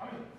Amen.